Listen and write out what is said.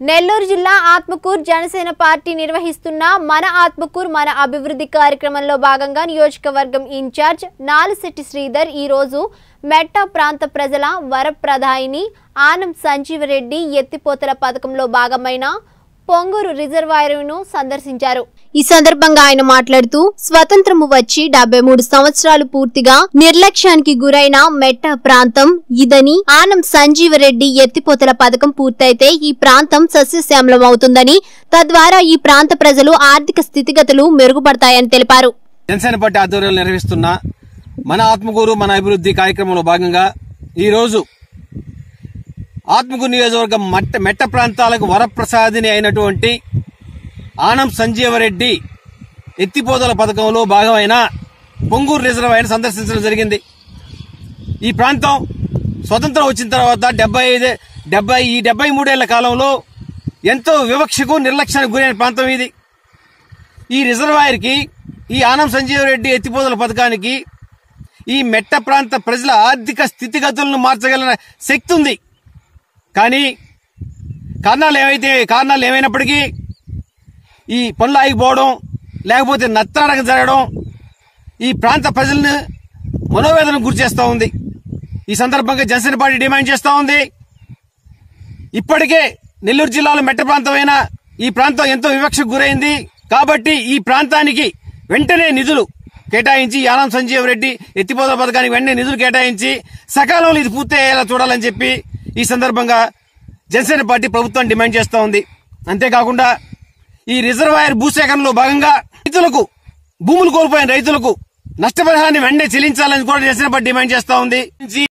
నెల్లూరు జిల్లా ఆత్మకూర్ జనసేన పార్టీ నిర్వహిస్తున్న మన ఆత్మకూర్ మన అభివృద్ధి కార్యక్రమంలో భాగంగా నియోజకవర్గం ఇన్ఛార్జ్ నాలుశెట్టి శ్రీధర్ ఈరోజు మెట్ట ప్రాంత ప్రజల వరప్రధాయిని ఆనం సంజీవరెడ్డి ఎత్తిపోతల పథకంలో భాగమైన పొంగూరు రిజర్వాయర్ను సందర్శించారు. ఈ సందర్భంగా ఆయన మాట్లాడుతూ స్వతంత్రము వచ్చి డెబ్బై మూడు సంవత్సరాలు పూర్తిగా నిర్లక్ష్యానికి గురైన మెట్ట ప్రాంతం ఇదని ఆనం సంజీవరెడ్డి ఎత్తిపోతల పథకం పూర్తయితే ఈ ప్రాంతం సస్యశ్యామలం అవుతుందని తద్వారా ఈ ప్రాంత ప్రజలు ఆర్థిక స్థితిగతులు మెరుగుపడతాయని తెలిపారు. జనసేన పార్టీ ఆధ్వర్యంలో నిర్వహిస్తున్న మన ఆత్మకూరు మన అభివృద్ధి కార్యక్రమంలో భాగంగా ఈ రోజు ఆత్మకూరు నియోజకవర్గం మట్ట మెట్ట ప్రాంతాలకు వరప్రసాదిని అయినటువంటి ఆనం సంజీవరెడ్డి ఎత్తిపోతల పథకంలో భాగమైన పొంగూరు రిజర్వాయర్ సందర్శించడం జరిగింది. ఈ ప్రాంతం స్వతంత్రం వచ్చిన తర్వాత డెబ్బై ఐదు డెబ్బై ఈ డెబ్బై మూడేళ్ళ కాలంలో ఎంతో వివక్షకు నిర్లక్ష్యానికి గురైన ప్రాంతం ఇది. ఈ రిజర్వాయర్కి ఈ ఆనం సంజీవరెడ్డి ఎత్తిపోతల పథకానికి ఈ మెట్ట ప్రాంత ప్రజల ఆర్థిక స్థితిగతులను మార్చగల శక్తి ఉంది. కానీ కారణాలు ఏవైతే కారణాలు ఏమైనప్పటికీ ఈ పనులు ఆగిపోవడం లేకపోతే నత్తనడక జరగడం ఈ ప్రాంత ప్రజలను మనోవేదనకు గురి చేస్తూ ఉంది. ఈ సందర్భంగా జనసేన పార్టీ డిమాండ్ చేస్తూ ఉంది. ఇప్పటికే నెల్లూరు జిల్లాలో మెట్ట ప్రాంతమైన ఈ ప్రాంతం ఎంతో వివక్షకు గురైంది. కాబట్టి ఈ ప్రాంతానికి వెంటనే నిధులు కేటాయించి యానం సంజీవ్ రెడ్డి ఎత్తిపోతల పథకానికి వెంటనే నిధులు కేటాయించి సకాలంలో ఇది పూర్తి అయ్యేలా చూడాలని చెప్పి ఈ సందర్భంగా జనసేన పార్టీ ప్రభుత్వం డిమాండ్ చేస్తూ ఉంది. అంతేకాకుండా ఈ రిజర్వాయర్ భూసేకరణలో భాగంగా రైతులకు భూములు కోల్పోయిన రైతులకు నష్టపరిహారాన్ని వెంటనే చెల్లించాలని కూడా జనసేన పార్టీ డిమాండ్ చేస్తూ ఉంది.